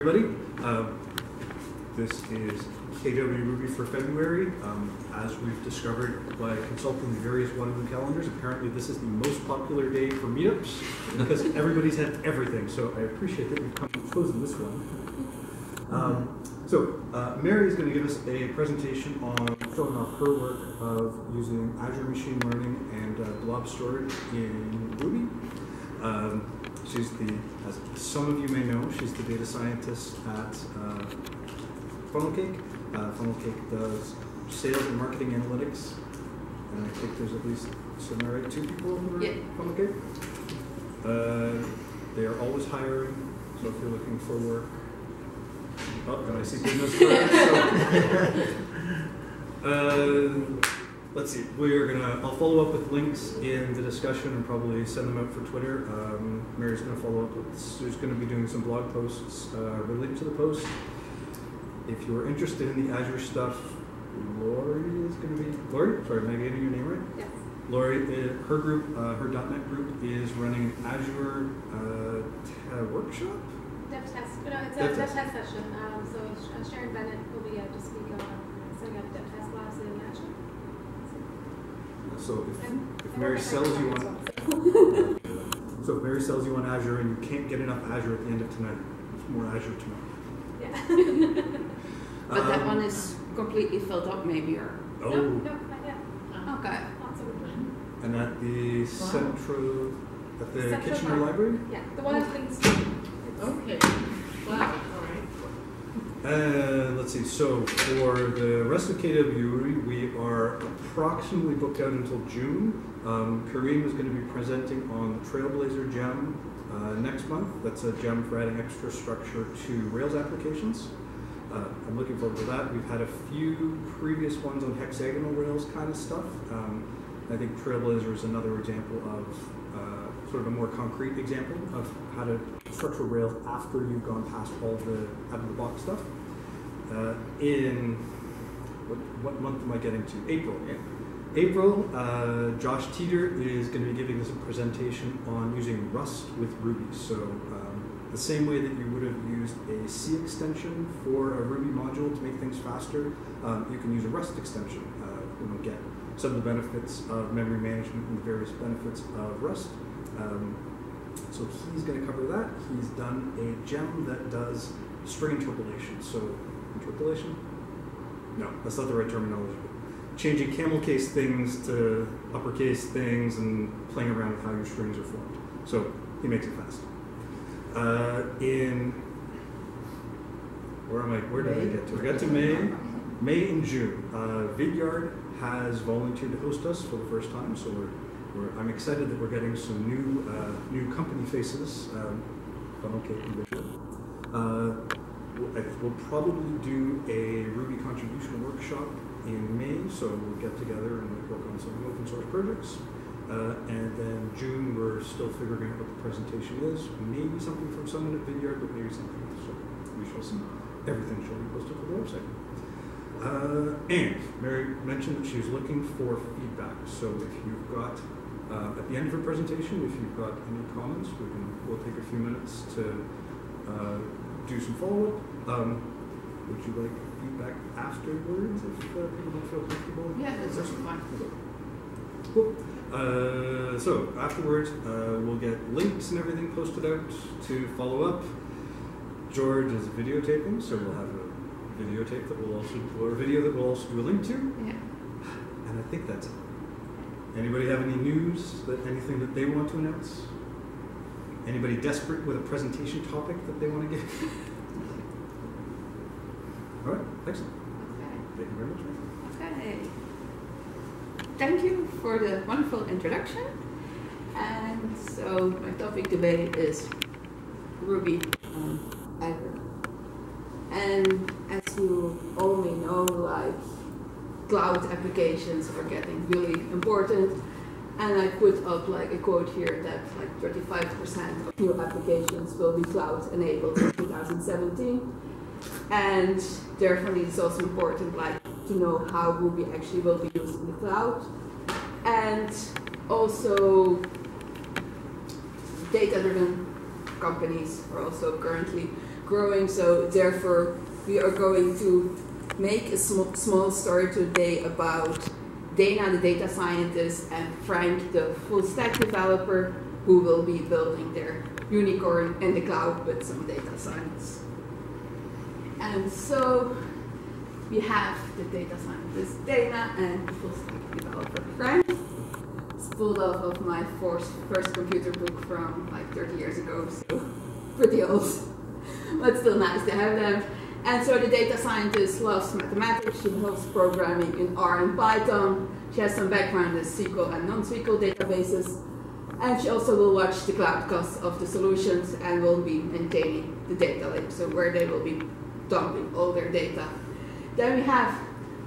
everybody. Um, This is KW Ruby for February. Um, As we've discovered by consulting the various OneView calendars, apparently this is the most popular day for meetups because everybody's had everything, so I appreciate that we've come chosen this one. Um, So uh, Mary is going to give us a presentation on showing off her work of using Azure Machine Learning and uh, blob storage in Ruby. She's the, as some of you may know, she's the data scientist at uh, Funnelcake. Uh, Funnelcake does sales and marketing analytics, and I think there's at least, so am I right, two people who are Yeah. Funnelcake? Uh, They are always hiring, so if you're looking for work, oh, and I see business cards, so. Uh, Let's see, we're gonna, I'll follow up with links in the discussion and probably send them out for Twitter. Um, Mary's gonna follow up with, she's gonna be doing some blog posts, uh, related to the post. If you're interested in the Azure stuff, Lori is gonna be, Lori, sorry, am I getting your name right? Yes. Lori, uh, her group, uh, her .NET group is running an Azure, uh, workshop? Dev test, no, it's a Dev dev test. test session, um, so uh, Sharon Bennett will be able to speak on setting up dev test labs in action. So if, if Mary sells you on, so- so if Mary sells you on Azure and you can't get enough Azure at the end of tonight, there's more Azure tomorrow. Yeah. But that Um, one is completely filled up maybe, or? Oh. No, no, not yet, Okay. lots of work. And at the central, at the Central Kitchener Park. Library? Yeah, the one at Queen Street. It's- Okay, wow, all right. Uh, let's see, so for the rest of KW, we are approximately booked out until June. Um, Kareem is going to be presenting on the Trailblazer gem uh, next month. That's a gem for adding extra structure to Rails applications. Uh, I'm looking forward to that. We've had a few previous ones on hexagonal Rails kind of stuff. Um, I think Trailblazer is another example of uh, sort of a more concrete example of how to structure Rails after you've gone past all the out of the box stuff. Uh, in what, what month am I getting to? April. Yeah. April, uh, Josh Teeter is going to be giving us a presentation on using Rust with Ruby. So um, the same way that you would have used a C extension for a Ruby module to make things faster, um, you can use a Rust extension. Uh, know, get some of the benefits of memory management and the various benefits of Rust. Um, so he's going to cover that. He's done a gem that does string interpolation. So interpolation? No, that's not the right terminology. Changing camel case things to uppercase things and playing around with how your strings are formed. So he makes it fast. Uh, in where am I? Where did I get to? I got to May, May and June. Uh, Vidyard has volunteered to host us for the first time, so we're, we're I'm excited that we're getting some new uh, new company faces. Um, funnel cake and Vidyard. Uh, we'll, I- we'll probably do a Ruby contribution workshop in May, so we'll get together and work on some open source projects. Uh, and then June, we're still figuring out what the presentation is. Maybe something from someone at Vidyard, but maybe something else. So we shall see. Everything shall be posted to the website. Uh, and Mary mentioned that she was looking for feedback. So if you've got, uh, at the end of her presentation, if you've got any comments, we can, we'll take a few minutes to uh, do some follow-up. Um, would you like feedback afterwards if uh, people don't feel comfortable? Yeah, that's also fine. Cool. Uh, so afterwards, uh, we'll get links and everything posted out to follow up. George is videotaping, so we'll have a videotape that we'll also, or a video that we'll also do a link to. Yeah. And I think that's it. Anybody have any news that anything that they want to announce? Anybody desperate with a presentation topic that they want to give? Excellent. Okay. Thank you very much. Okay. Thank you for the wonderful introduction. And so my topic today is Ruby on Azure. And as you all may know, like cloud applications are getting really important. And I put up like a quote here that like 35% of new applications will be cloud enabled in 2017. And therefore it is also important like to know how Ruby actually will be used in the cloud. And also data-driven companies are also currently growing. So therefore, we are going to make a sm- small story today about Dana, the data scientist, and Frank, the full stack developer, who will be building their unicorn in the cloud with some data science. And so we have the data scientist Dana and the full stack developer Frank. Pulled off of my first, first computer book from like 30 years ago, so pretty old, but still nice to have them. And so the data scientist loves mathematics, she loves programming in R and Python, she has some background in SQL and non-SQL databases, and she also will watch the cloud costs of the solutions and will be maintaining the data lake, so where they will be dumping all their data. Then we have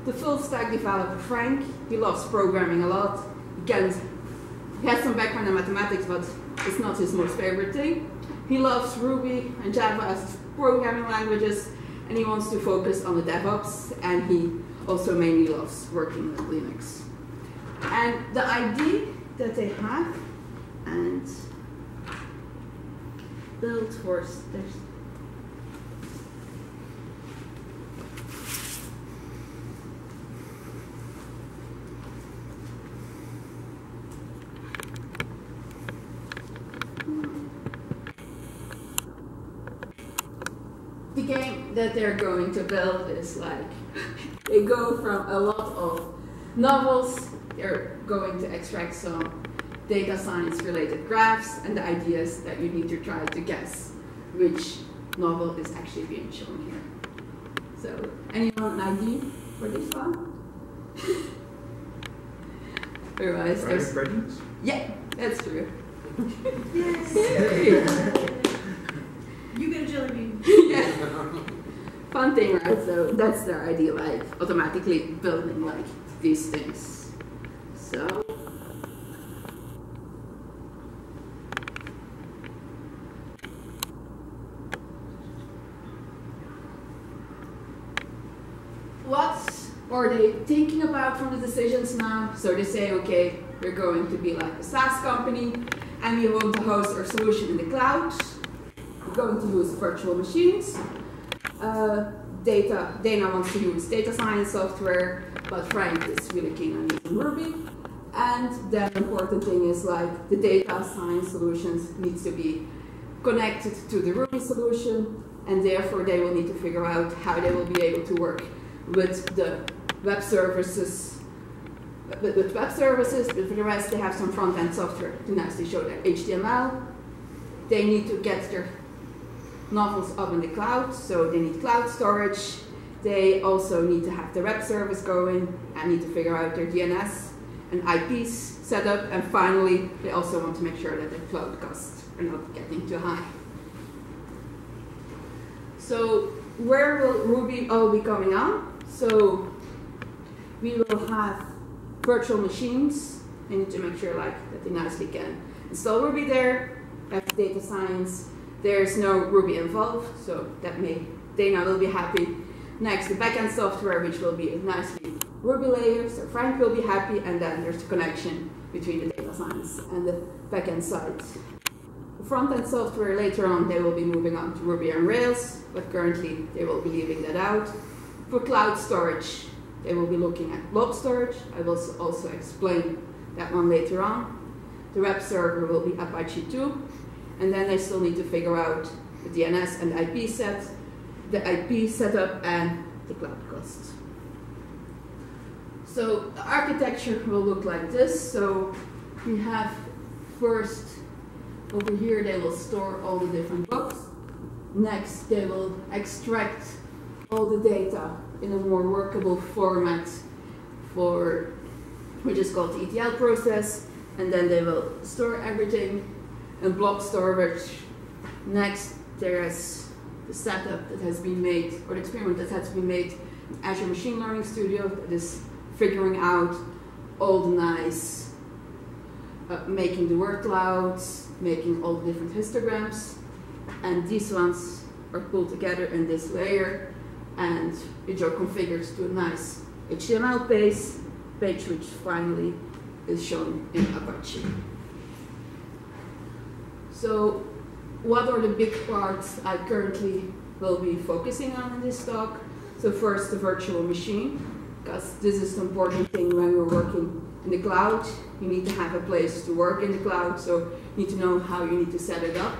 the full stack developer Frank. He loves programming a lot. He, has some background in mathematics, but it's not his most favorite thing. He loves Ruby and Java as programming languages, and he wants to focus on the DevOps, and he also mainly loves working with Linux. And the idea that they have and build for there's the game that they're going to build is like they go from a lot of novels they're going to extract some data science related graphs and the ideas that you need to try to guess which novel is actually being shown here. So, anyone an idea for this one? Otherwise, Right, there's, Brendan's? yeah, that's true. Yes! you get a jelly bean. yeah. Fun thing, right? So that's their idea, like automatically building like these things. So what are they thinking about from the decisions now? So they say, okay, we're going to be like a SaaS company and we want to host our solution in the cloud. We're going to use virtual machines. Uh, data, Dana wants to use data science software, but Frank is really keen on using Ruby. And the important thing is like the data science solutions needs to be connected to the Ruby solution, and therefore they will need to figure out how they will be able to work with the web services. With, with web services, but for the rest, they have some front end software to nicely show their HTML. They need to get their novels up in the cloud, so they need cloud storage. They also need to have the web service going and need to figure out their DNS and IPs set up. And finally, they also want to make sure that their cloud costs are not getting too high. So where will Ruby all be coming on? So we will have virtual machines. I need to make sure like that they nicely can install Ruby there, have data science. There's no Ruby involved, so that may Dana will be happy. Next, the backend software, which will be nicely Ruby layer, so Frank will be happy, and then there's the connection between the data science and the backend side. The front-end software later on, they will be moving on to Ruby on Rails, but currently they will be leaving that out. For cloud storage, they will be looking at blob storage. I will also explain that one later on. The web server will be Apache 2, and then they still need to figure out the DNS and IP set, the IP setup, and the cloud cost. So the architecture will look like this. So we have first over here they will store all the different books. Next they will extract all the data in a more workable format for which is called the ETL process and then they will store everything in blob storage. Next there is the setup that has been made or the experiment that has been made in Azure Machine Learning Studio that is figuring out all the nice uh, making the word clouds, making all the different histograms, and these ones are pulled together in this layer, and which are configured to a nice HTML page, page which finally is shown in Apache. So what are the big parts I currently will be focusing on in this talk? So first, the virtual machine, because this is an important thing when we're working in the cloud. You need to have a place to work in the cloud, so you need to know how you need to set it up.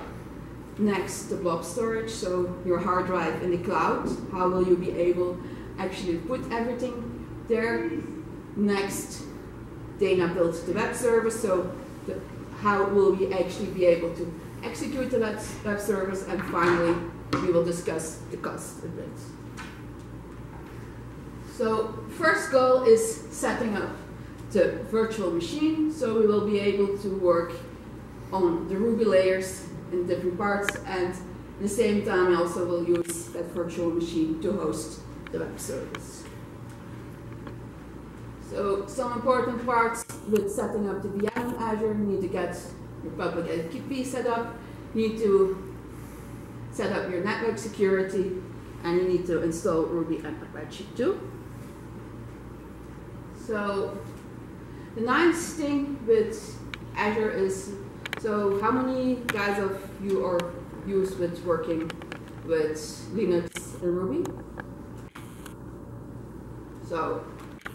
Next, the blob storage, so your hard drive in the cloud. How will you be able actually put everything there? Next, data built the web service, so how will we actually be able to execute the web, web service? And finally, we will discuss the cost a bit. So first goal is setting up the virtual machine, so we will be able to work on the Ruby layers in different parts, and at the same time, we also will use that virtual machine to host the web service. So some important parts with setting up the VM Azure, you need to get your public FTP set up, you need to set up your network security, and you need to install Ruby and Apache 2. So the nice thing with Azure is, so how many guys of you are used with working with Linux and Ruby? So,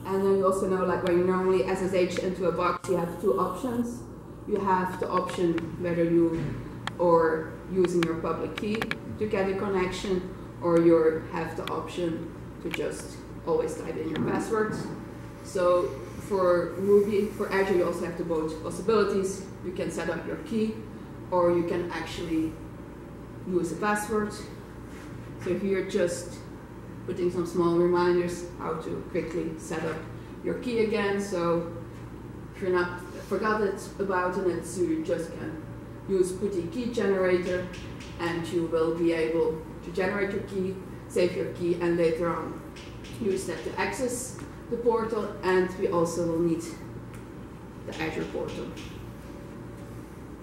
and then you also know like when you normally SSH into a box, you have two options. You have the option whether you are using your public key to get a connection, or you have the option to just always type in your password. So for Ruby, for Azure, you also have the both possibilities. You can set up your key, or you can actually use a password. So here, just putting some small reminders how to quickly set up your key again. So if you're not forgot it about it, so you just can use PuTTY key generator, and you will be able to generate your key, save your key, and later on use that to access the portal and we also will need the Azure portal.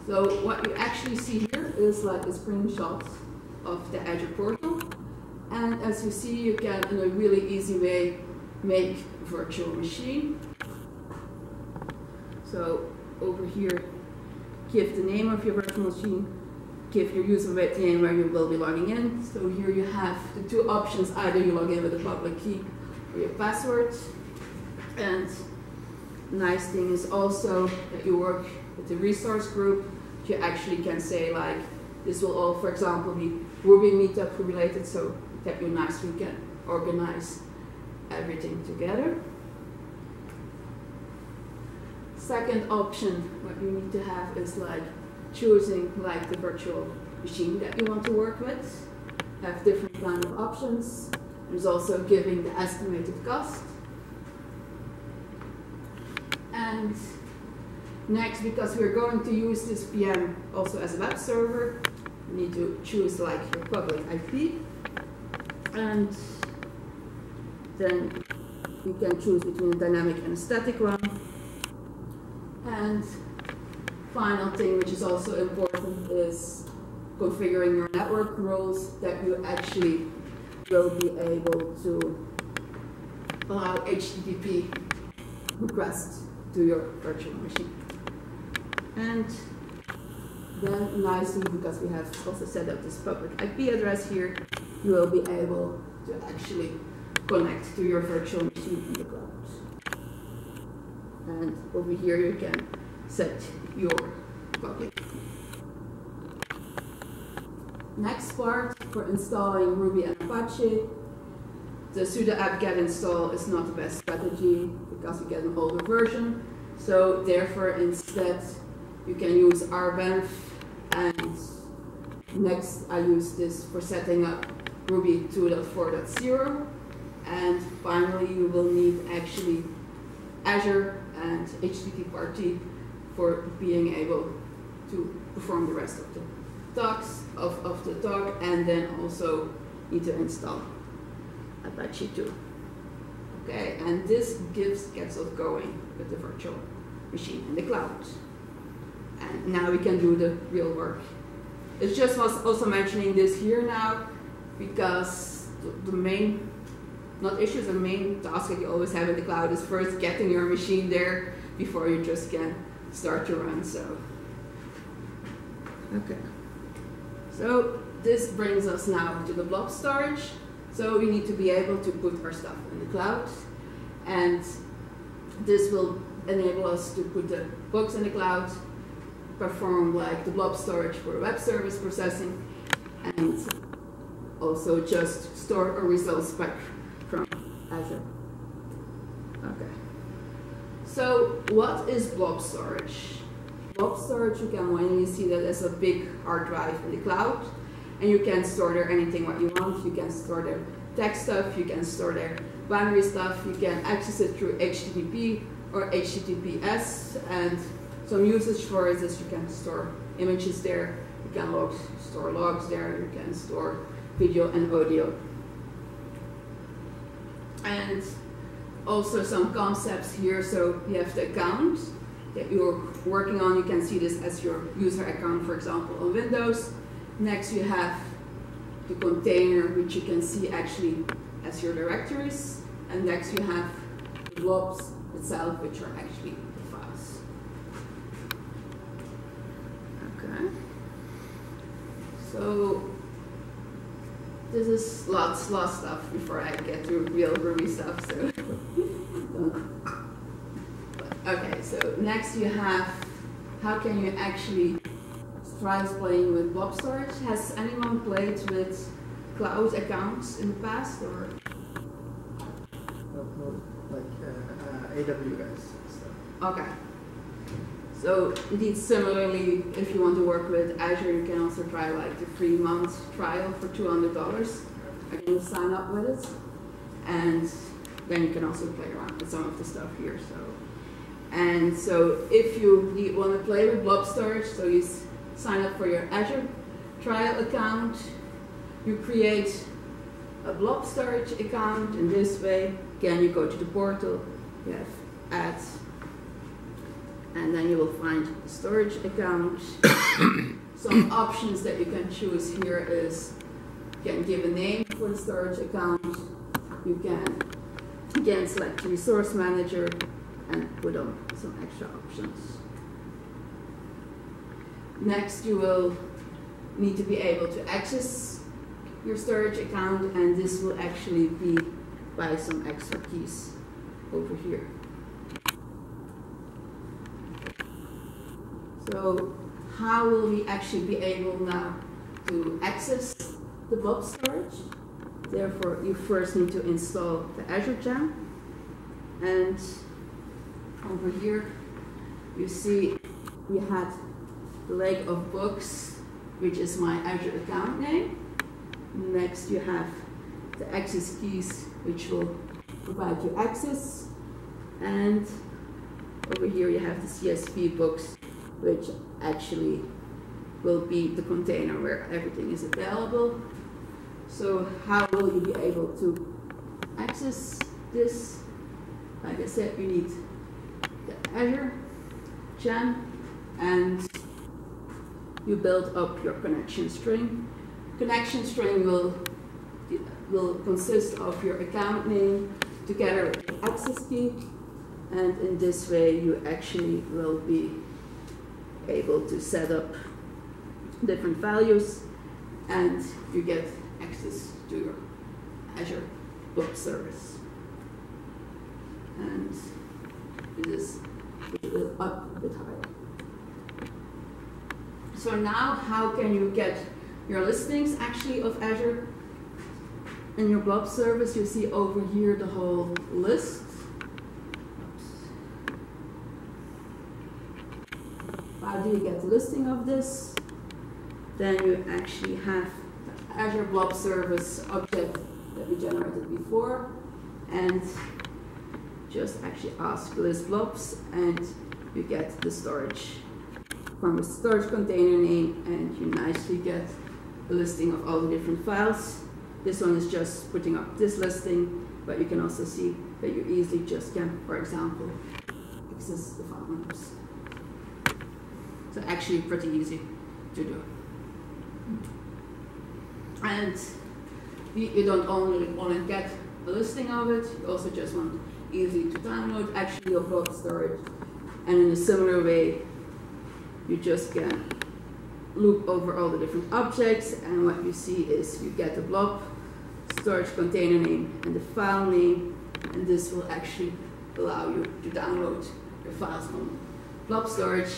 So what you actually see here is like a screenshot of the Azure portal. And as you see, you can, in a really easy way, make virtual machine. So over here, give the name of your virtual machine, give your user name where you will be logging in. So here you have the two options, either you log in with a public key or your password. And nice thing is also that you work with the resource group. You actually can say like, this will all, for example, be Ruby meetup related, so that you nicely can organize everything together. Second option, what you need to have is like choosing like the virtual machine that you want to work with. Have different kind of options. There's also giving the estimated cost. And next, because we're going to use this VM also as a web server, you need to choose like your public IP. And then you can choose between a dynamic and a static one. And final thing, which is also important, is configuring your network rules that you actually will be able to allow HTTP requests to your virtual machine. And then nicely, because we have also set up this public IP address here, you will be able to actually connect to your virtual machine in the cloud. And over here you can set your public. Next part for installing Ruby and Apache. The sudo apt-get install is not the best strategy because you get an older version. So therefore, instead, you can use rbenv and next I use this for setting up Ruby 2.4.0 and finally you will need actually Azure and HTTP for being able to perform the rest of the talks of, of the talk and then also need to install Apache 2. Okay, and this gives gets us going with the virtual machine in the cloud. And now we can do the real work. It's just was also mentioning this here now because the, the main, not issues, the main task that you always have in the cloud is first getting your machine there before you just can start to run. So, okay. So this brings us now to the blob storage. So we need to be able to put our stuff in the cloud, and this will enable us to put the books in the cloud, perform like the blob storage for web service processing, and also just store a result back from Azure. Okay. So what is blob storage? Blob storage, you can mainly see that as a big hard drive in the cloud, and you can store there anything what you want. You can store there text stuff, you can store there binary stuff, you can access it through HTTP or HTTPS, and some usage for it is you can store images there, you can log, store logs there, you can store video and audio. And also some concepts here, so you have the account that you're working on, you can see this as your user account, for example, on Windows. Next you have the container, which you can see actually as your directories. And next you have the blobs itself, which are actually the files. Okay. So this is lots, lots stuff before I get to real Ruby stuff. So okay. So next you have how can you actually try playing with blob storage? Has anyone played with cloud accounts in the past or? Like uh, uh, AWS stuff. Okay. So indeed, similarly, if you want to work with Azure, you can also try like the three month trial for two hundred dollars. Again, sign up with it, and then you can also play around with some of the stuff here. So, and so if you want to play with blob storage, so you sign up for your Azure trial account, you create a blob storage account in this way. Again, you go to the portal, you have add and then you will find the storage account. Some options that you can choose here is you can give a name for the storage account. You can again select resource manager and put on some extra options. Next, you will need to be able to access your storage account, and this will actually be by some extra keys over here. So how will we actually be able now to access the blob storage? Therefore, you first need to install the Azure Gem. And over here, you see we had the lake of books, which is my Azure account name. Next, you have the access keys, which will provide you access. And over here, you have the CSV books, which actually will be the container where everything is available. So how will you be able to access this? Like I said, you need the Azure gem and you build up your connection string. Connection string will, will consist of your account name together with access key and in this way you actually will be able to set up different values and you get access to your Azure Blob Service. And this is up a bit. So now how can you get your listings actually of Azure? In your blob service, you see over here the whole list. How do you get the listing of this? Then you actually have Azure Blob Service object that we generated before, and just actually ask list blobs, and you get the storage from a storage container name, and you nicely get a listing of all the different files. This one is just putting up this listing, but you can also see that you easily just can, for example, access the file numbers. So actually pretty easy to do. And you, you don't only want to get a listing of it, you also just want easy to download actually your blob storage. And in a similar way, you just can loop over all the different objects, and what you see is you get the blob storage container name and the file name, and this will actually allow you to download your files from blob storage,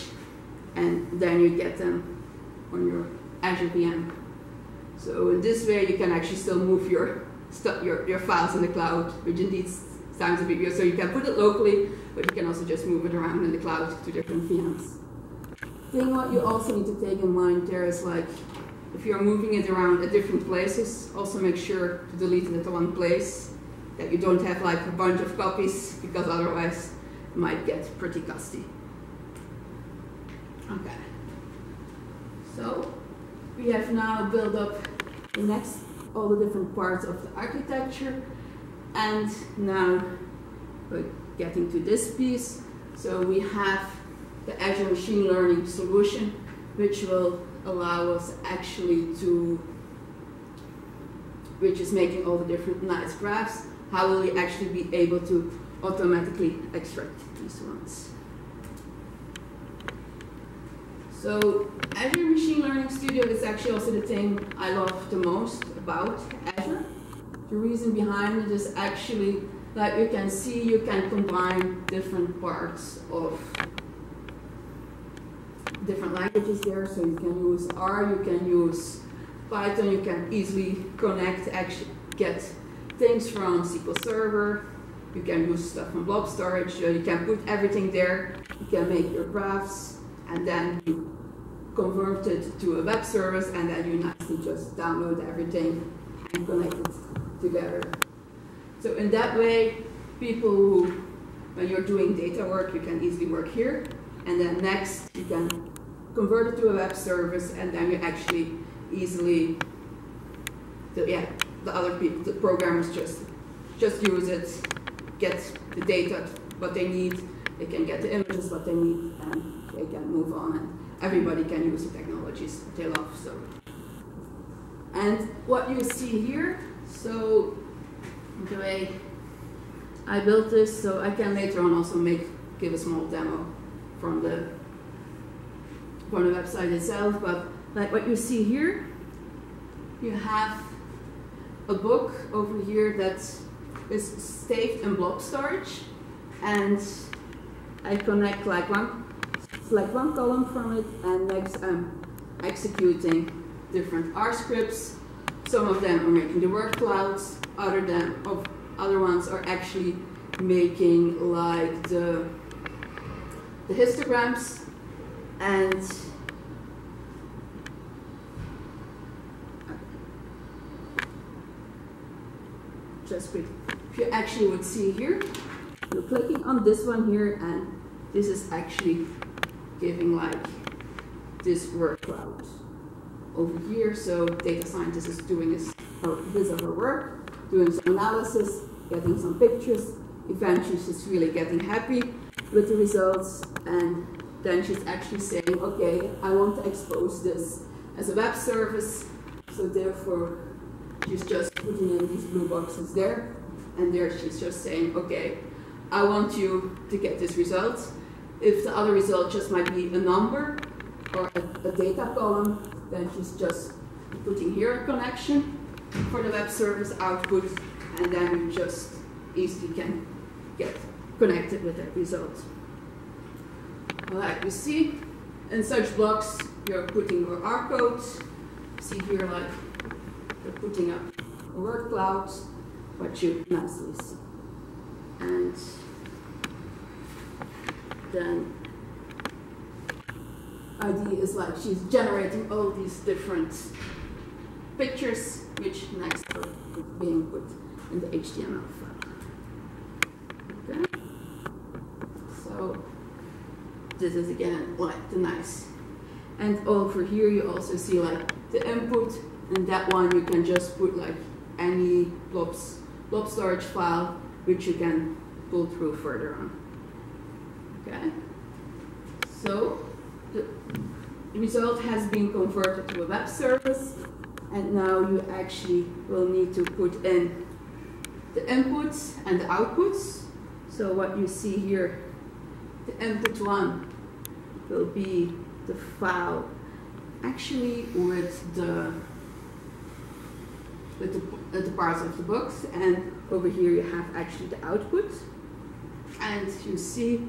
and then you get them on your Azure VM. So in this way, you can actually still move your your, your files in the cloud, which indeed sounds a bit weird. So you can put it locally, but you can also just move it around in the cloud to different VMs. Thing what you also need to take in mind there is like if you're moving it around at different places, also make sure to delete it at one place. That you don't have like a bunch of copies because otherwise it might get pretty gusty. Okay. So we have now built up the next all the different parts of the architecture and now we're getting to this piece. So we have the Azure Machine Learning solution, which will allow us actually to, which is making all the different nice graphs. How will we actually be able to automatically extract these ones? So Azure Machine Learning Studio is actually also the thing I love the most about Azure. The reason behind it is actually that you can see you can combine different parts of different languages there. So you can use R, you can use Python, you can easily connect, actually get things from SQL Server, you can use stuff from blob storage, you can put everything there, you can make your graphs, and then you convert it to a web service, and then you nicely just download everything and connect it together. So in that way, people who, when you're doing data work, you can easily work here, and then next you can convert it to a web service, and then you actually easily, the, yeah, the other people, the programmers just just use it, get the data what they need, they can get the images what they need, and they can move on, and everybody can use the technologies they love. So, and what you see here, so the way I built this, so I can later on also make give a small demo from the from the website itself, but like what you see here, you have a book over here that is saved in blob storage, and I connect like one, select one column from it, and next I'm executing different R scripts. Some of them are making the word clouds, other than of other ones are actually making like the the histograms and just quick. If you actually would see here, you're clicking on this one here, and this is actually giving like this word cloud over here. So data scientist is doing his or his or her work, doing some analysis, getting some pictures. Eventually, she's really getting happy with the results, and then she's actually saying, okay, I want to expose this as a web service. So therefore, she's just putting in these blue boxes there, and there she's just saying, okay, I want you to get this result. If the other result just might be a number or a, a data column, then she's just putting here a connection for the web service output, and then you just easily can get connected with that result. Like you see, in such blocks, you're putting your R codes. See here, like you're putting up a word cloud, what you nicely see. And then idea is like she's generating all these different pictures, which next are being put in the HTML file. Okay. So this is again like the nice. And over here you also see like the input, and that one you can just put like any blobs, blob storage file, which you can pull through further on. Okay. So the result has been converted to a web service, and now you actually will need to put in the inputs and the outputs. So what you see here, the input one will be the file actually with the with the, the parts of the books, and over here you have actually the output, and you see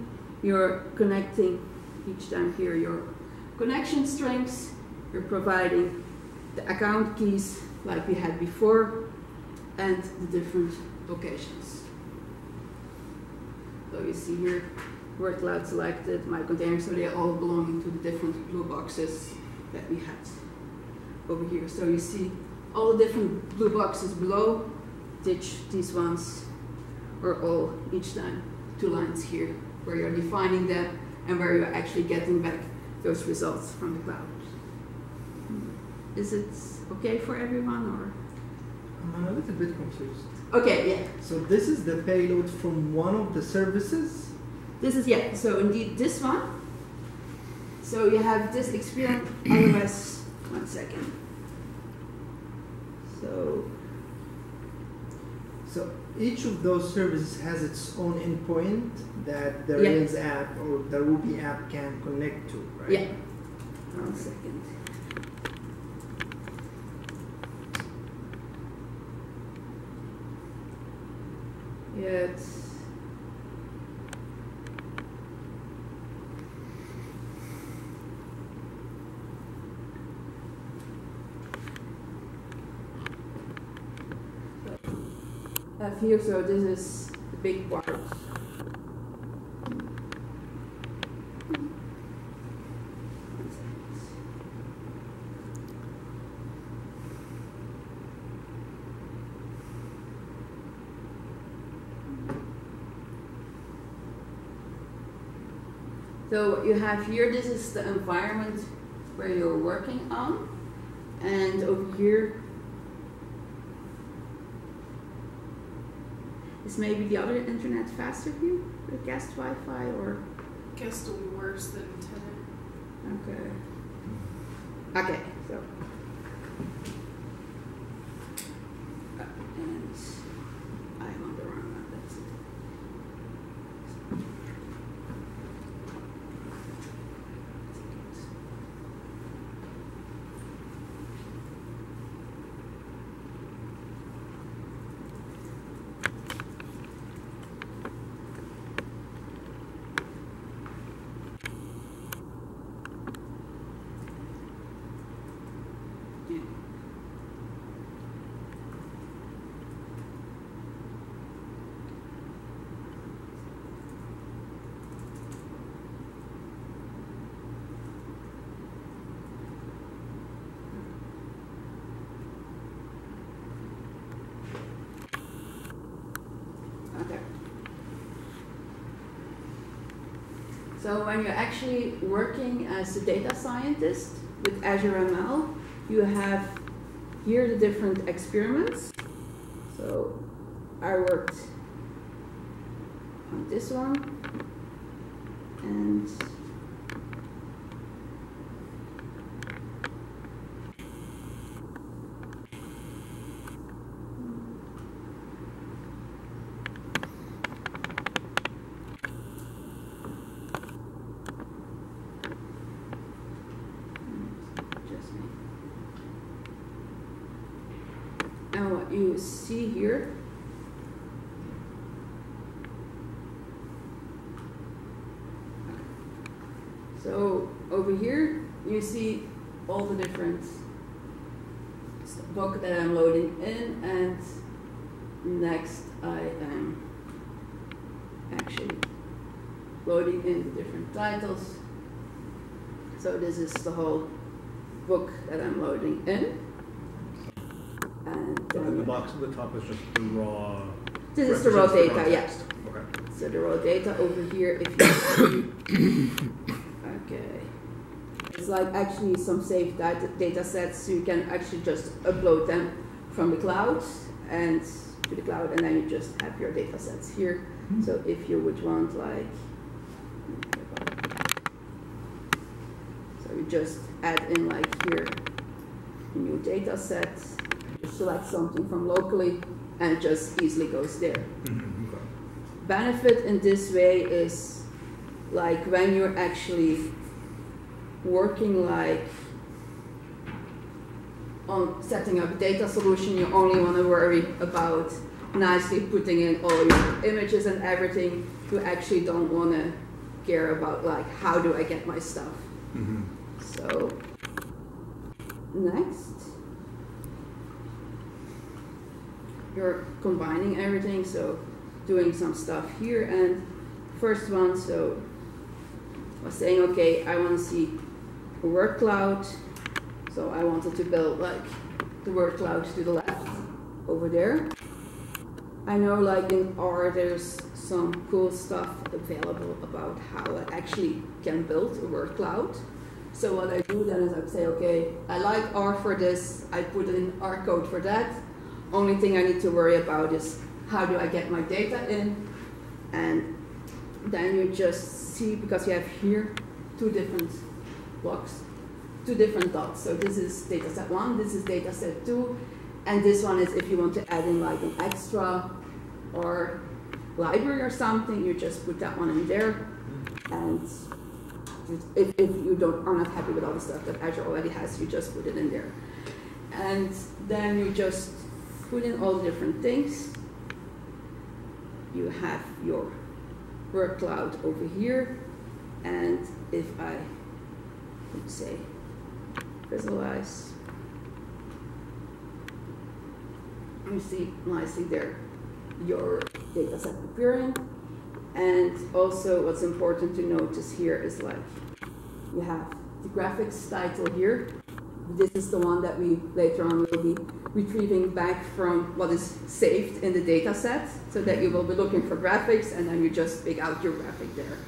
you're connecting each time here your connection strings. You're providing the account keys like we had before, and the different locations. So you see here word cloud selected, my containers, so they're all belonging to the different blue boxes that we had over here. So you see all the different blue boxes below, ditch these ones are all each time two lines here where you're defining them and where you're actually getting back those results from the cloud. Hmm. Is it okay for everyone or? I'm a little bit confused. Okay, yeah. So this is the payload from one of the services. This is yeah. So indeed, this one. So you have this experience. Otherwise, one second. So So each of those services has its own endpoint that the Yeah. Rails app or the Ruby app can connect to, right? yeah. One second. Yeah, here, so this is the big part. So you have here, this is the environment where you're working on. And over here maybe the other internet faster here, the guest Wi-Fi or Guest will be worse than tenant. okay. Okay, so Uh, and I'm on the wrong one. That's it. Yeah. Okay. So when you're actually working as a data scientist with Azure ML, you have here the different experiments. So I worked on this one and just me. And what you see here So over here you see all the different s- book that I'm loading in and next I am actually loading in the different titles. So this is the whole book that I'm loading in. And And the uh, box at the top is just the raw. this is the raw data, yeah. Okay. So the raw data over here, if you okay, it's like actually some saved data, data sets, so you can actually just upload them from the cloud and to the cloud, and then you just have your data sets here. Hmm. So if you would want like, so you just add in like here a new data set, select something from locally, and it just easily goes there Mhm, okay. benefit in this way is like when you're actually working like on setting up a data solution, you only want to worry about nicely putting in all your images and everything. You actually don't want to care about like how do I get my stuff. Mhm. So next, you're combining everything. So doing some stuff here and first one. So I was saying, okay, I want to see a word cloud. So I wanted to build like the word cloud to the left over there. I know like in R there's some cool stuff available about how I actually can build a word cloud. So what I do then is I say, okay, I like R for this, I put in R code for that. Only thing I need to worry about is how do I get my data in? And then you just see, because you have here two different blocks, two different dots. So this is data set one, this is data set two, and this one is if you want to add in like an extra R library or something, you just put that one in there. And if, if you don't are not happy with all the stuff that Azure already has, you just put it in there. And then you just put in all the different things. You have your word cloud over here. And if I would say visualize, you see nicely there your data set appearing. And also what's important to notice here is like you have the graphics title here. This is the one that we later on will be retrieving back from what is saved in the data set so that you will be looking for graphics and then you just pick out your graphic there.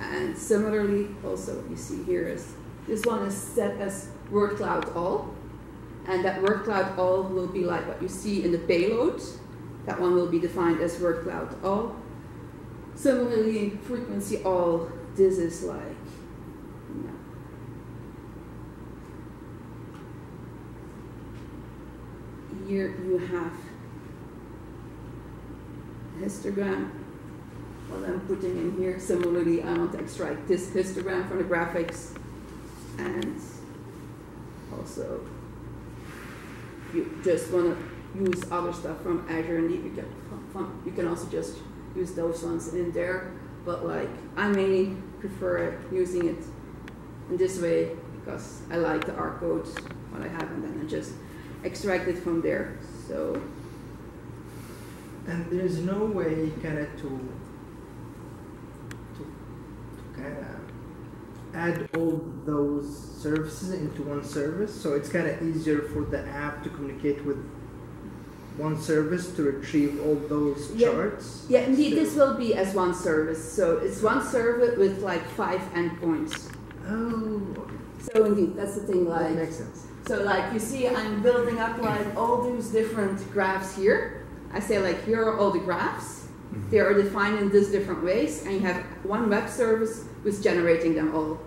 And similarly, also what you see here is this one is set as word cloud all. And that word cloud all will be like what you see in the payload. That one will be defined as word cloud oh, all. Similarly, frequency all, this is like, you here you have histogram what I'm putting in here. Similarly, I want to extract this histogram from the graphics and also you just want to use other stuff from Azure and you can, fun- you can also just use those ones in there. But like, I mainly prefer using it in this way because I like the R code, what I have, and then I just extract it from there. So And there's no way kind of to to, to kind of uh, add all those services into one service. So it's kind of easier for the app to communicate with one service to retrieve all those Yeah. charts. Yeah, indeed, So- this will be as one service. So it's one service with like five endpoints. Oh, So indeed, that's the thing. Like that makes sense. so like you see, I'm building up like all those different graphs here. I say like here are all the graphs. Mhm. They are defined in these different ways, and you have one web service who's generating them all.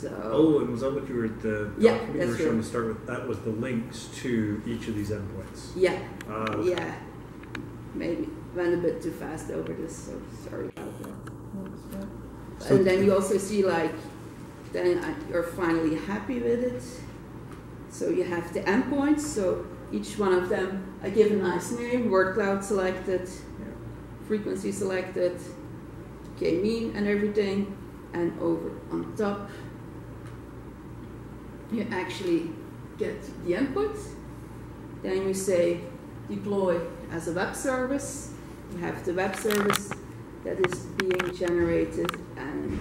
So Oh, and was that what you were the Yeah, document you that's were showing to start with? That was the links to each of these endpoints. yeah, Ah, okay. yeah, maybe went a bit too fast over this. So sorry about that. So- and then you also see like, then I- you're finally happy with it. So you have the endpoints. So each one of them, I give a nice name. Word cloud selected, frequency selected, k mean and everything, and over on top, you actually get the input. Then you say deploy as a web service. You have the web service that is being generated and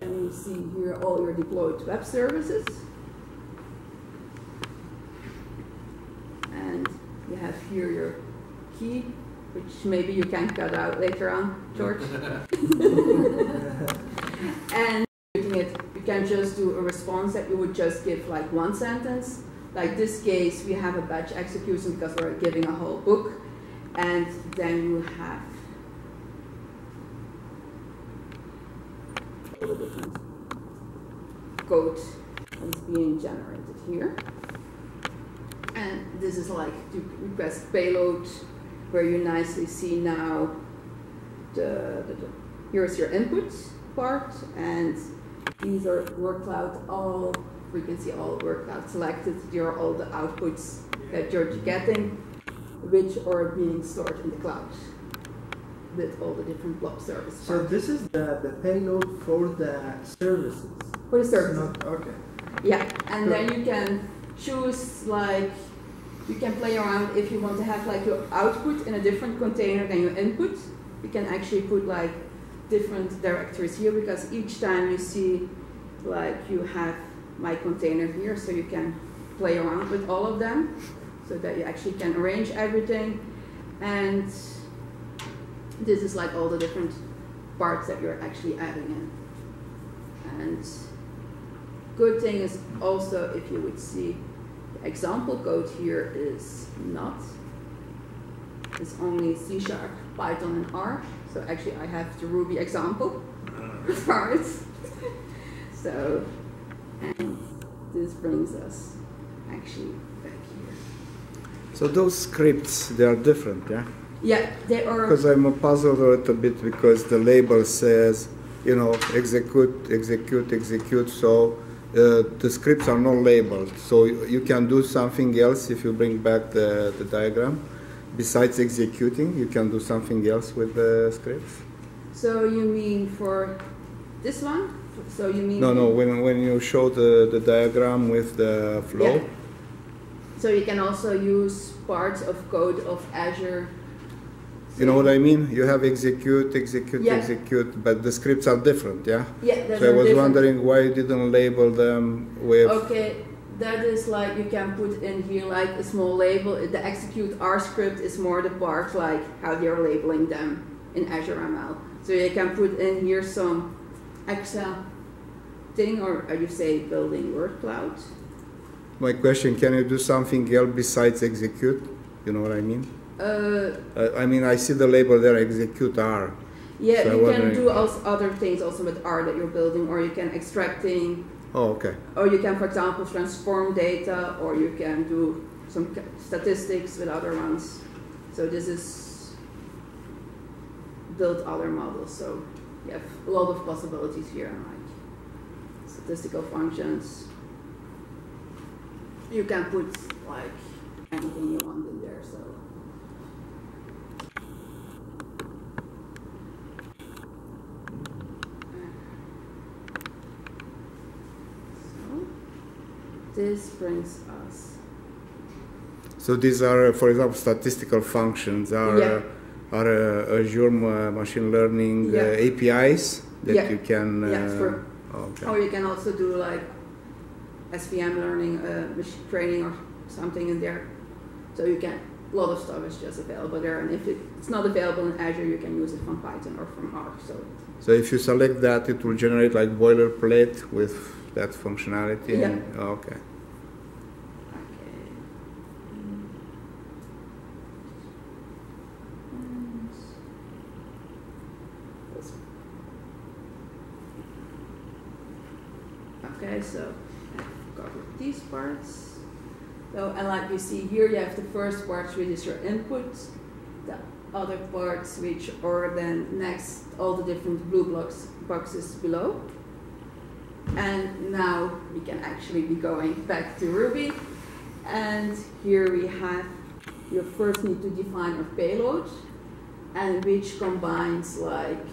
and you see here all your deployed web services. And you have here your key, which maybe you can cut out later on, George. and it, you can just do a response that you would just give like one sentence. Like this case, we have a batch execution because we're giving a whole book, and then you have code is being generated here. And this is like to request payload, where you nicely see now the, the, the here's your input part, and these are word cloud all frequency, all word cloud selected. Here are all the outputs that you're getting, which are being stored in the cloud with all the different blob services. So this is the, the payload for the services. for the service. Not, okay. Yeah, and then you can choose like you can play around if you want to have like your output in a different container than your input. You can actually put like different directories here because each time you see like you have my container here, so you can play around with all of them so that you actually can arrange everything and this is like all the different parts that you're actually adding in. And good thing is also if you would see example code here is not. It's only C sharp, Python, and R. So actually I have the Ruby example uh. parts. so, and this brings us actually back here. So those scripts, they are different, yeah? Yeah, they are. Because I'm puzzled a little bit because the label says, you know, execute, execute, execute. So uh, the scripts are not labeled. So you you can do something else if you bring back the, the diagram. Besides executing, you can do something else with the scripts. So you mean for this one? So you mean? No, no. When when you show the, the diagram with the flow, Yeah. So you can also use parts of code of Azure. You know what I mean. You have execute, execute, Yeah. execute, but the scripts are different, yeah. Yeah, So I was different- wondering why you didn't label them with. Okay, that is like you can put in here like a small label. The execute R script is more the part like how they're labeling them in Azure ML. So you can put in here some Excel thing, or are you say building word cloud? My question: Can you do something else besides execute? You know what I mean? Uh, I mean, I see the label there, execute R. yeah, So I you can do also other things also with R that you're building, or you can extracting Oh, okay. Or you can, for example, transform data, or you can do some statistics with other ones. So this is build other models. So you have a lot of possibilities here, like statistical functions. You can put like anything you want in there. So So this brings us. So these are, for example, statistical functions are Yeah. uh, are uh, Azure machine learning Yeah. uh, APIs that Yeah. you can. Uh, Yeah, sure. Okay. Or you can also do like SVM learning, uh, machine training or something in there. So you can, a lot of stuff is just available there. And if it, it's not available in Azure, you can use it from Python or from R. So So if you select that, it will generate like boilerplate with that functionality. Yeah. And. Okay. Mm. And this- Okay, so I've covered these parts. So, and like you see here, you have the first part, which is your input, the other parts, which are then next, all the different blue blocks, boxes below. And now we can actually be going back to Ruby. And here we have, you first need to define a payload, and which combines like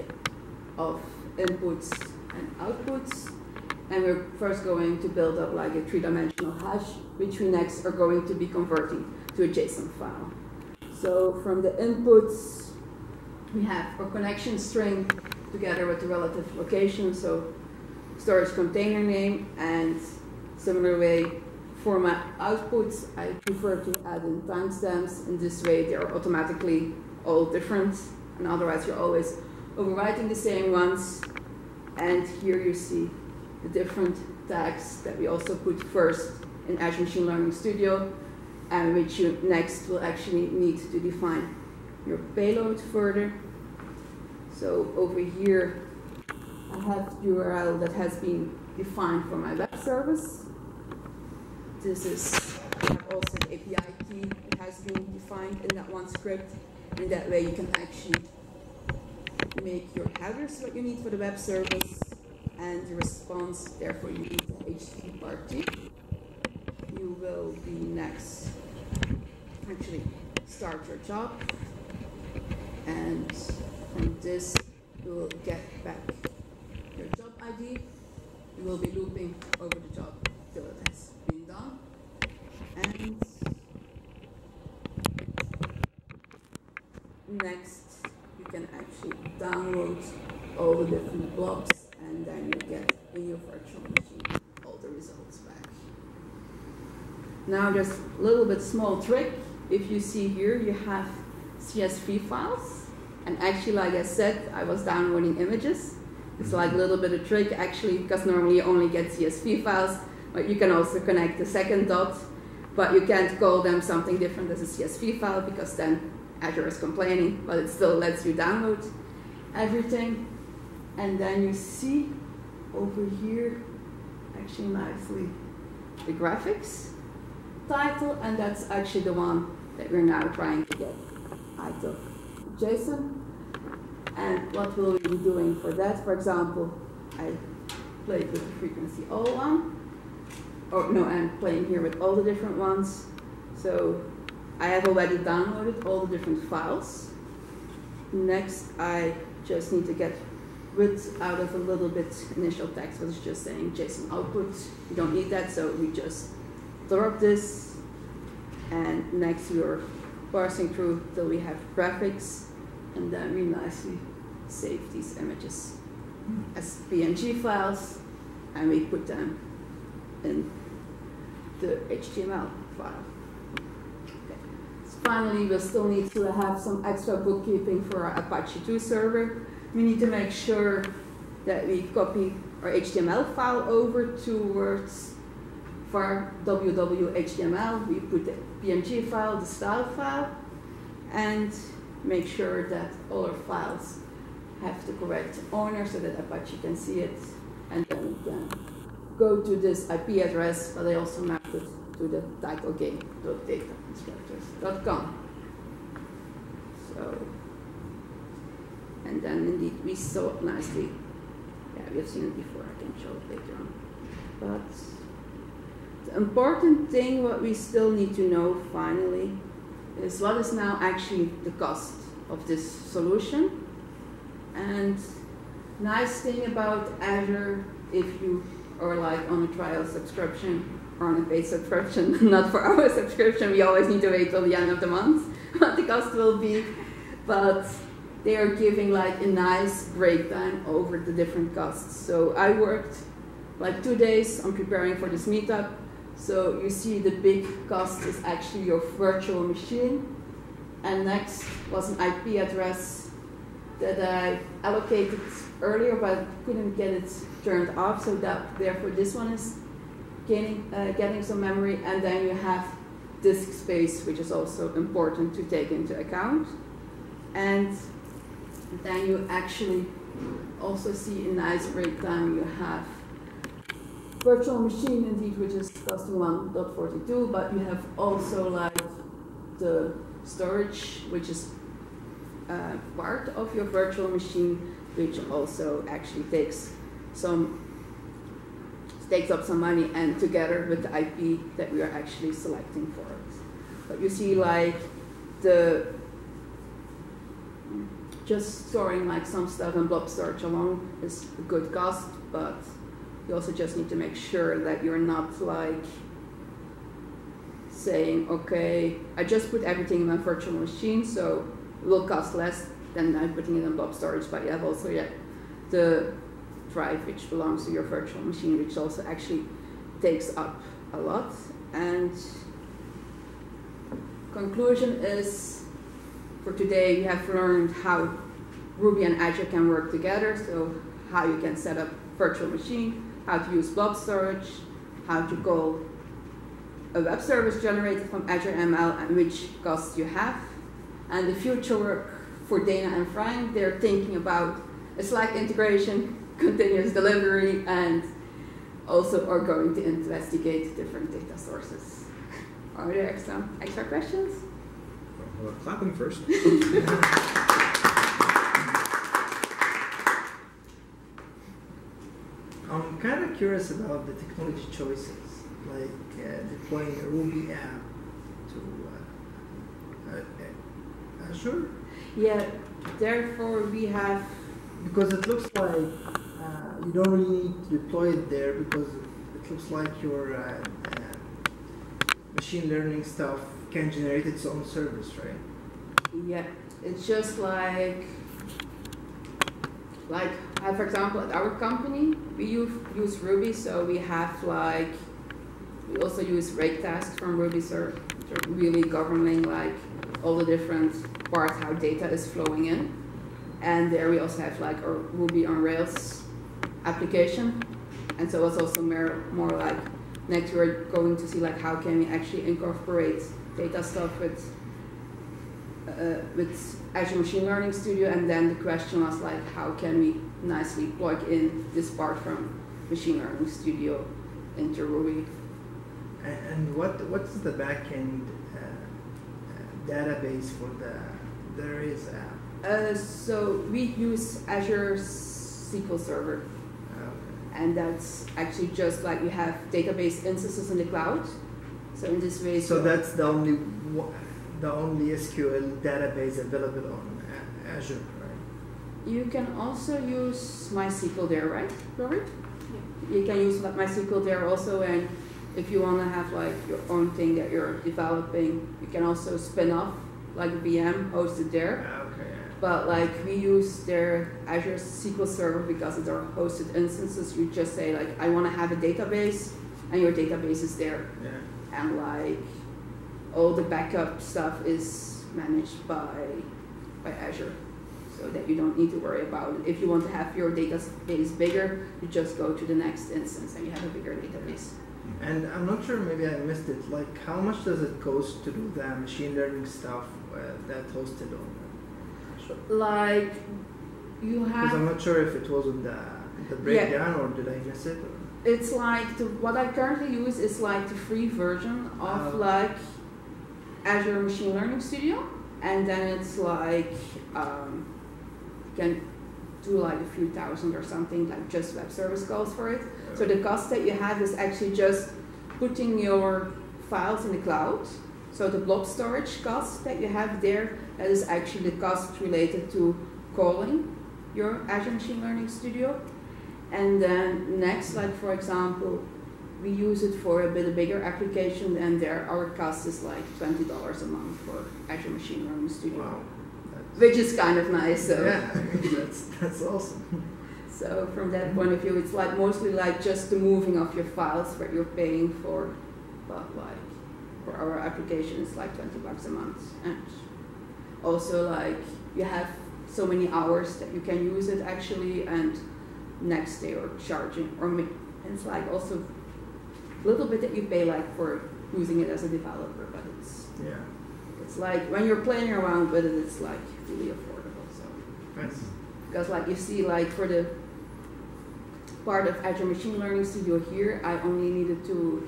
of inputs and outputs. And we're first going to build up like a three-dimensional hash, which we next are going to be converting to a JSON file. So from the inputs, we have our connection string together with the relative location. So storage container name and similar way for my outputs I prefer to add in timestamps in this way they're automatically all different and otherwise you're always overwriting the same ones and here you see the different tags that we also put first in Azure Machine Learning Studio and which you next will actually need to define your payload further so over here I have the URL that has been defined for my web service. This is also API key. It has been defined in that one script. In that way, you can actually make your headers what you need for the web service and the response, therefore you need the HTTP part. You will be next, actually start your job and from this you will get back your job ID. You will be looping over the job till it has been done. And next you can actually download all the different blobs and then you get in your virtual machine all the results back. Now just a little bit small trick. If you see here you have CSV files and actually like I said I was downloading images. It's like a little bit of trick actually because normally you only get CSV files but you can also connect the second dot but you can't call them something different as a CSV file because then Azure is complaining, but it still lets you download everything. And then you see over here, actually nicely, the graphics title, and that's actually the one that we're now trying to get out of JSON. And what will we be doing for that? For example, I played with the frequency all one. Or no, I'm playing here with all the different ones. So I have already downloaded all the different files. Next, I just need to get rid out of a little bit initial text was just saying JSON output. You don't need that, so we just drop this. And next, we're parsing through till we have graphics, and then we nicely save these images as PNG files, and we put them in the HTML file. Finally, we still need to have some extra bookkeeping for our Apache 2 server. We need to make sure that we copy our HTML file over towards for www.html. We put the PNG file, the style file, and make sure that all our files have the correct owner so that Apache can see it. And then we can go to this IP address, but I also mapped it to the title game.dataconstructors.com. So, and then indeed we saw it nicely. Yeah, we have seen it before, I can show it later on. But the important thing what we still need to know finally is what is now actually the cost of this solution. And nice thing about Azure, if you are like on a trial subscription, or on a paid subscription, not for our subscription. We always need to wait till the end of the month what the cost will be. But they are giving like a nice breakdown over the different costs. So I worked like two days on preparing for this meetup. So you see the big cost is actually your virtual machine. And next was an IP address that I allocated earlier, but couldn't get it turned off. So that therefore this one is getting, uh, getting some memory, and then you have disk space, which is also important to take into account. And then you actually also see a nice breakdown. You have virtual machine indeed, which is costing 1.42, but you have also like the storage, which is uh, part of your virtual machine, which also actually takes some takes up some money and together with the IP that we are actually selecting for. But you see like the just storing like some stuff in blob storage alone is a good cost, but you also just need to make sure that you're not like saying, okay, I just put everything in my virtual machine, so it will cost less than I'm putting it in blob storage, but you have also yet the drive which belongs to your virtual machine, which also actually takes up a lot. And conclusion is for today we have learned how Ruby and Azure can work together, so how you can set up virtual machine, how to use blob storage, how to call a web service generated from Azure ML and which costs you have. And the future work for Dana and Frank, they're thinking about a Slack integration continuous delivery and also are going to investigate different data sources. Are there some extra questions? Well, clapping first. I'm kind of curious about the technology choices, like uh, deploying a Ruby app to uh, uh, uh, Azure. Yeah, therefore we have. Because it looks like uh, you don't really need to deploy it there because it looks like your uh, machine learning stuff can generate its own service, right? yeah, it's just like, like, uh, for example, at our company, we use, use Ruby, so we have like, we also use rake tasks from Ruby, so really governing like all the different parts, how data is flowing in. And there we also have like a Ruby on Rails application. And so it's also more, more like next we're going to see like how can we actually incorporate data stuff with uh, with Azure Machine Learning Studio, and then the question was like, how can we nicely plug in this part from Machine Learning Studio into Ruby? And, what what's the backend uh, database for the Rails app? Uh, so we use Azure SQL Server, Okay. and that's actually just like you have database instances in the cloud. So in this way, So that's the only the only SQL database available on Azure, right? you can also use MySQL there, right, Robert? You can use like MySQL there also, and if you want to have like your own thing that you're developing, you can also spin off like a VM hosted there. Ah, okay. But like we use their Azure SQL Server because it's our hosted instances. You just say like I want to have a database, and your database is there, Yeah. and like all the backup stuff is managed by by Azure, so that you don't need to worry about it. If you want to have your database bigger, you just go to the next instance and you have a bigger database. And I'm not sure, maybe I missed it. Like, how much does it cost to do the machine learning stuff uh, that's hosted on Azure? Like you have. Because I'm not sure if it was in the the breakdown or did I miss it? Or? It's like the, what I currently use is like the free version of Oh. like Azure Machine Learning Studio, and then it's like um, you can do like a few thousand or something, like just web service calls for it. So the cost that you have is actually just putting your files in the cloud. So the blob storage cost that you have there, that is actually the cost related to calling your Azure Machine Learning Studio. And then next, like for example, we use it for a bit bigger application, and there our cost is like twenty dollars a month for Azure Machine Learning Studio, Wow. Which is kind of nice. So. yeah, that's that's awesome. So from that point of view, it's like mostly like just the moving of your files where you're paying for, but like for our application, it's like twenty bucks a month, and also like you have so many hours that you can use it actually, and next day or charging or it's like also a little bit that you pay like for using it as a developer, but it's Yeah. it's like when you're playing around with it, it's like really affordable. So Nice. because like you see like for the part of Azure Machine Learning Studio here, I only needed to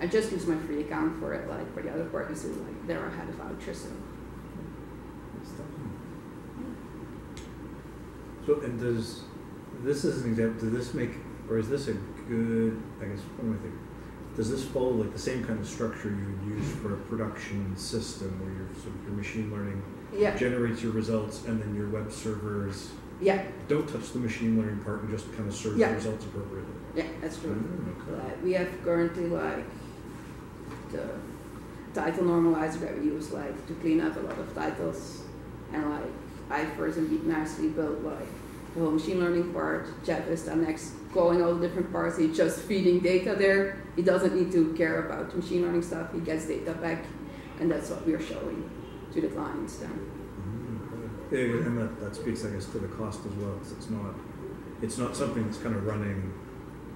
I just used my free account for it, like for the other part you see like there I had a voucher so. So, and does, this is an example, does this make, or is this a good, I guess, what do I think? Does this follow like the same kind of structure you would use for a production system where your, sort of your machine learning yeah generates your results and then your web servers yeah don't touch the machine learning part and just kind of serve Yeah. the results appropriately? yeah that's true. Mm, okay. Like, we have currently like the title normalizer that we use like to clean up a lot of titles and like I first and nicely built like the whole machine learning part. Jeff is the next calling all the different parts. He's just feeding data there. He doesn't need to care about machine learning stuff. He gets data back and that's what we're showing to the clients then. Mm, okay. Yeah, and that, that speaks, I guess, to the cost as well, because it's not, it's not something that's kind of running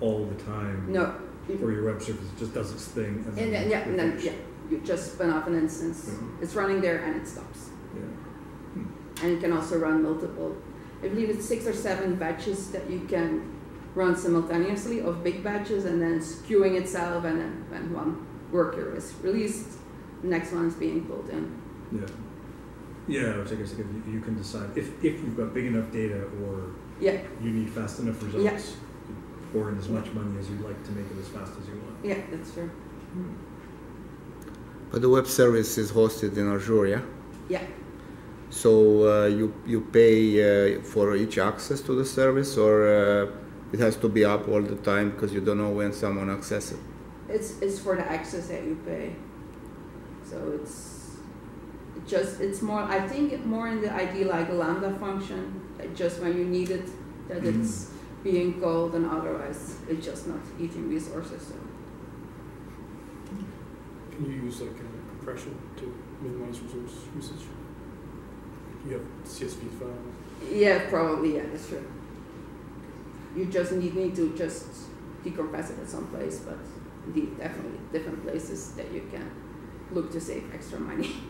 all the time. No. For your web service, it just does its thing and then. And then, yeah, and then, yeah, you just spin off an instance. Mhm. It's running there and it stops. Yeah. and it can also run multiple. I believe it's six or seven batches that you can run simultaneously of big batches, and then skewing itself, and then when one worker is released, the next one is being pulled in. Yeah. Yeah, which I guess you, you can decide if, if you've got big enough data or Yeah, You need fast enough results. Pour in as much money as you'd like to make it as fast as you want. yeah, that's true. Hmm. But the web service is hosted in Azure, yeah. Yeah, So uh, you you pay uh, for each access to the service, or uh, it has to be up all the time because you don't know when someone accesses it. it's it's for the access that you pay. So it's just it's more. I think more in the idea like a lambda function, just when you need it, that it's being called, and otherwise it's just not eating resources. So. Can you use like a compression to minimize resource usage? You have CSV files. Yeah, probably. Yeah, that's true. You just need, need to just decompress it at some place, but indeed, definitely different places that you can look to save extra money.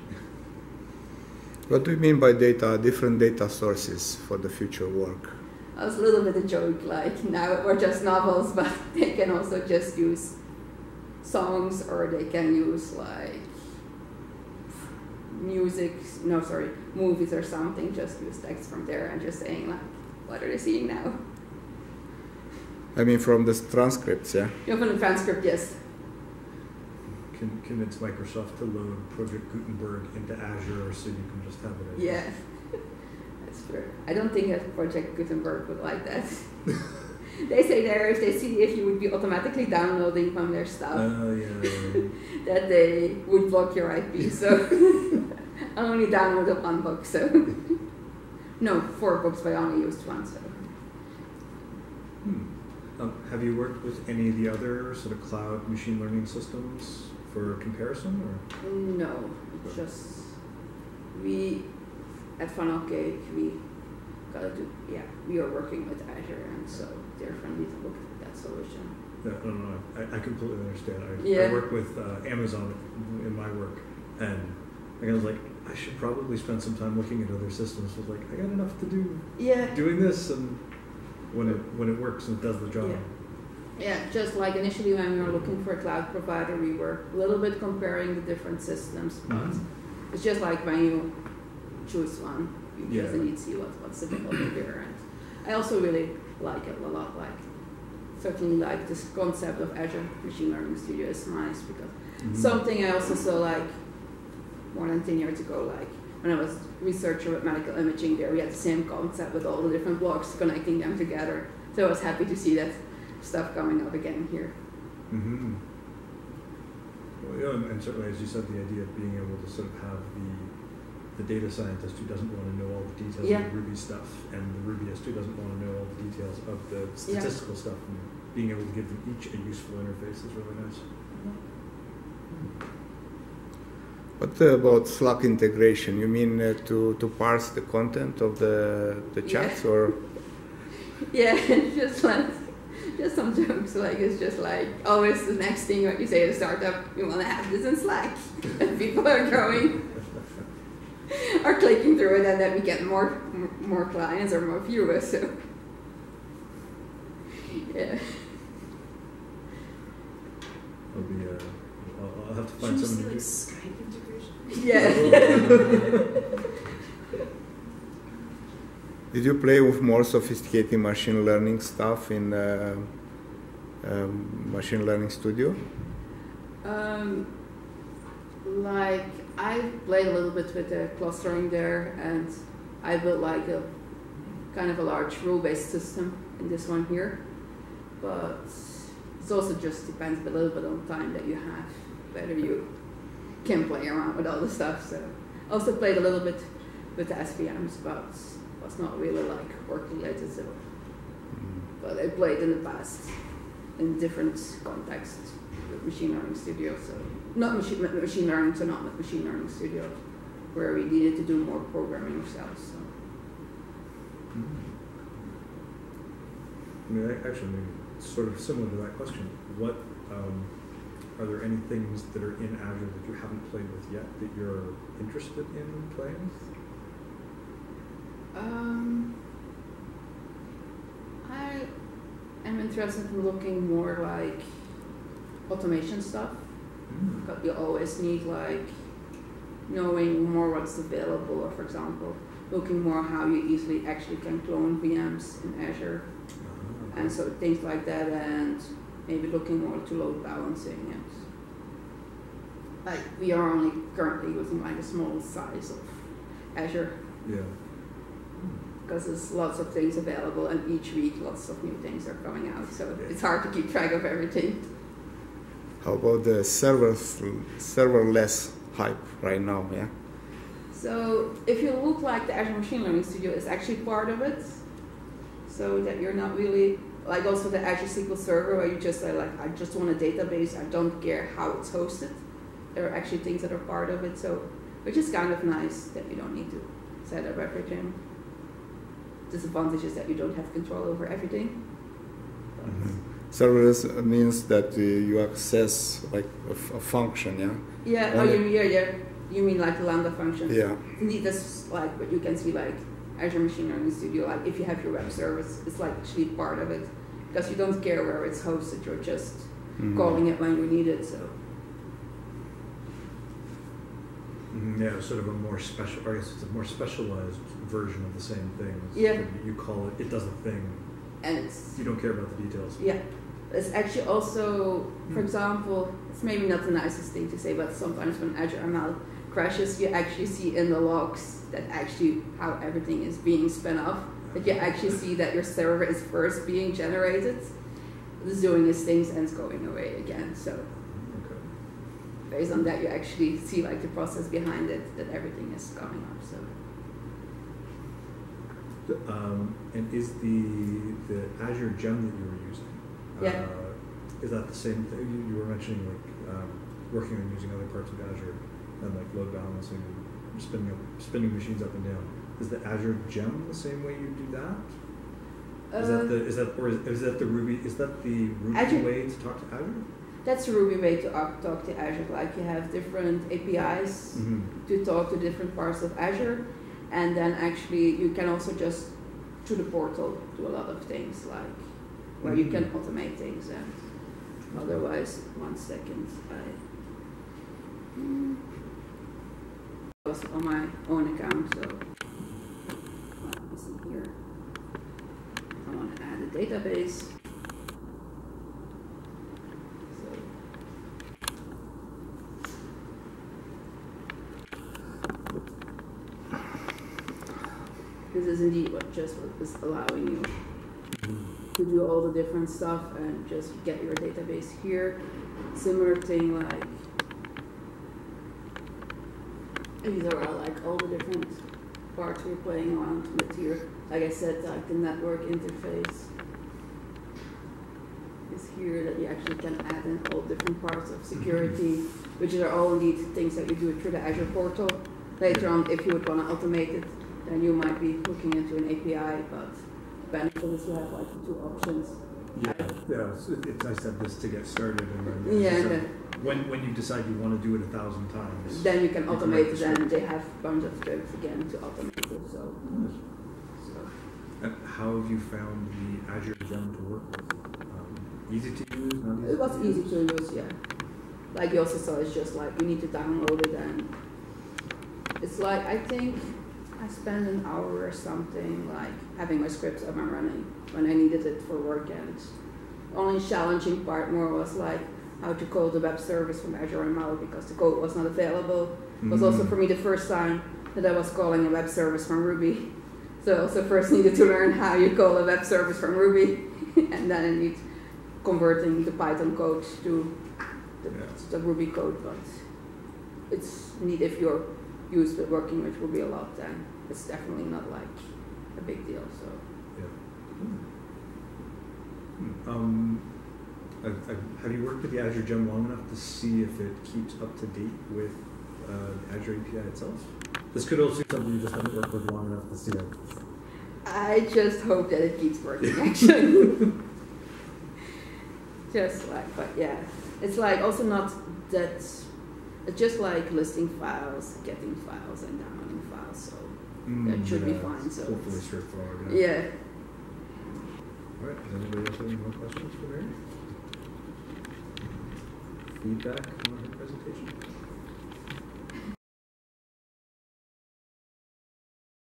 What do you mean by data? Different data sources for the future work. That was a little bit a joke, like now we're just novels, but they can also just use songs or they can use like music, no, sorry, movies or something, just use text from there and just saying like, what are they seeing now? I mean, from the transcripts, yeah. You open the transcript, yes. Can convince Microsoft to load Project Gutenberg into Azure so you can just have it. as- Yeah, that's true. I don't think that Project Gutenberg would like that. they say there if they see if you would be automatically downloading from their stuff, Uh, yeah, yeah, that they would block your IP. So I only downloaded one book. So no, four books, but I only used one. So Hmm. Um, have you worked with any of the other sort of cloud machine learning systems for comparison, or? no, it's just we at Funnel Cake we gotta do. Yeah, we are working with Azure, and so they're friendly to look at that solution. No, no, no. I, I completely understand. I, Yeah. I work with uh, Amazon in my work, and I was like, I should probably spend some time looking at other systems. But like, I got enough to do Yeah, doing this, and when it when it works and it does the job. Yeah. Yeah, just like initially when we were looking for a cloud provider, we were a little bit comparing the different systems, but Mhm. it's just like when you choose one, you Yeah. just need to see what, what's available here. And I also really like it a lot. Like certainly like this concept of Azure Machine Learning Studio is nice because Mhm. something I also saw like more than ten years ago, like when I was researcher with medical imaging there, we had the same concept with all the different blocks connecting them together. So I was happy to see that stuff coming up again here. Mm-hmm. Well, yeah, and, and certainly, as you said, the idea of being able to sort of have the the data scientist who doesn't want to know all the details Yeah. of the Ruby stuff, and the Rubyist who doesn't want to know all the details of the statistical stuff, and being able to give them each a useful interface is really nice. What about Slack integration? You mean uh, to, to parse the content of the, the Yeah. chats or? Yeah, just like just some jokes. Like it's just like always the next thing what you say at a startup, you want to have this in Slack, and people are going, are clicking through it, and then we get more more clients or more viewers. So yeah. I'll be, uh, I'll, I'll have to Should find we see like Skype integration? Yeah. Did you play with more sophisticated machine learning stuff in uh, um, Machine Learning Studio? Um, like I played a little bit with the clustering there, and I built like a kind of a large rule-based system in this one here. But it also just depends a little bit on the time that you have, whether you can play around with all the stuff. So I also played a little bit with the SVMs, but was not really like working work related. So, but I played in the past in different contexts with Machine Learning Studio. So not machine machine learning, so not with Machine Learning Studio, where we needed to do more programming ourselves. So. I mean, actually, sort of similar to that question. What um, are there any things that are in Azure that you haven't played with yet that you're interested in playing with? Um, I am interested in looking more like automation stuff. Mm. But you always need like knowing more what's available. Or for example, looking more how you easily actually can clone VMs in Azure Uh, and so things like that and maybe looking more to load balancing and like we are only currently using like a small size of Azure Yeah. because there's lots of things available and each week lots of new things are coming out so it's hard to keep track of everything How about the servers, serverless hype right now? Yeah. so if you look like the azure machine learning studio is actually part of it so that you're not really like also the azure sql server where you just say like i just want a database i don't care how it's hosted there are actually things that are part of it so which is kind of nice that you don't need to set up everything disadvantage is that you don't have control over everything But- Mm-hmm. Serverless means that uh, you access like a, f- a function. Yeah. Yeah, oh, you, yeah, yeah. You mean like the Lambda function? Yeah. Indeed, that's like what you can see like Azure Machine Learning Studio. Like if you have your web service, it's like actually part of it because you don't care where it's hosted. You're just Mhm. calling it when you need it. So Mhm, Yeah, sort of a more special, I guess it's a more specialized version of the same thing. It's Yeah. sort of- You call it, it does a thing. and it's You don't care about the details. yeah. It's actually also, for example, it's maybe not the nicest thing to say, but sometimes when Azure ML crashes, you actually see in the logs that actually how everything is being spun off. That you actually see that your server is first being generated, it's doing its things and it's going away again. So Okay. based on that, you actually see like the process behind it, that everything is coming up. So Um, and is the the Azure Gem that you were using? Yeah. Uh, is that the same thing? You, you were mentioning like um, working on using other parts of Azure and like load balancing and spinning up, spinning machines up and down. Is the Azure Gem the same way you do that? Is Uh, that the is that or is, is that the Ruby is that the Ruby Azure- way to talk to Azure? that's a Ruby way to talk to Azure. Like you have different APIs Mm-hmm. to talk to different parts of Azure, and then actually you can also just through the portal do a lot of things like where you can automate things and otherwise one second I was on my own account so well, it's in here I want to add a database this is indeed what just is allowing you to do all the different stuff and just get your database here. Similar thing like these are like all the different parts we're playing around with here. Like I said, like the network interface is here that you actually can add in all different parts of mhm. security, which are all indeed things that you do through the Azure portal. Later on, if you would want to automate it, then you might be looking into an API, but the benefit is you have like two options. Yeah, yeah. It's, it's nice to have this to get started, and then Yeah, so then, when when you decide you want to do it a thousand times. then you can automate it, and they have a bunch of scripts again to automate it. So, so how have you found the Azure Gem to work with? Easy to use, not easy. it was to easy use? to use, yeah. Like you also saw, it's just like you need to download it, and it's like I think I spent an hour or something like having my scripts up and running when I needed it for work, and only challenging part more was like how to call the web service from Azure ML because the code was not available. It was also Mhm. for me the first time that I was calling a web service from Ruby. So I also first needed to learn how you call a web service from Ruby, and then I need converting the Python code to the, Yeah. the Ruby code. But it's neat if you're used to working with Ruby a lot, then it's definitely not like a big deal. So Hmm. Um, I, I, have you worked with the Azure Gem long enough to see if it keeps up to date with uh, the Azure API itself? This could also be something you just haven't worked with long enough to see it. I just hope that it keeps working. Actually, just like, but yeah, it's like also not that. It's just like listing files, getting files, and downloading files. So That mm, should be fine, so hopefully it's- straightforward. yeah. All right. Does anybody else have any more questions for Mary? Feedback on her presentation?